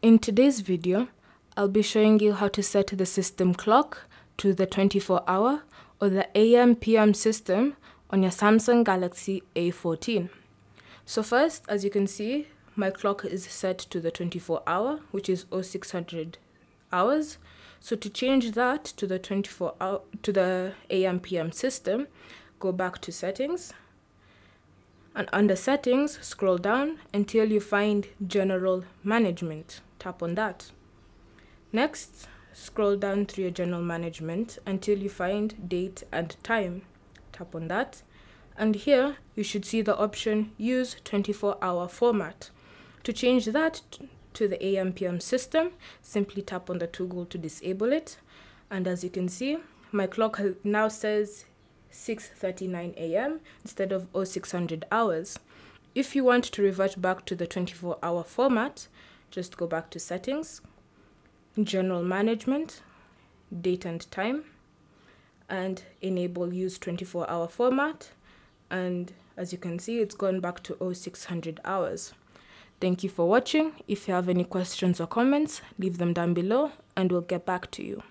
In today's video, I'll be showing you how to set the system clock to the 24 hour or the AM PM system on your Samsung Galaxy A14. So first, as you can see, my clock is set to the 24 hour, which is 0600 hours. So to change that to the 24 hour to the AM PM system, go back to settings and under settings scroll down until you find general management. Tap on that. Next scroll down through your general management until you find date and time. Tap on that. And here you should see the option use 24 hour format. To change that to the AM PM system simply tap on the toggle to disable it. And as you can see my clock now says 6:39 a.m. instead of 0600 hours. If you want to revert back to the 24-hour format, just go back to settings, general management, date and time, and enable use 24-hour format. And as you can see, it's gone back to 0600 hours. Thank you for watching. If you have any questions or comments, leave them down below and we'll get back to you.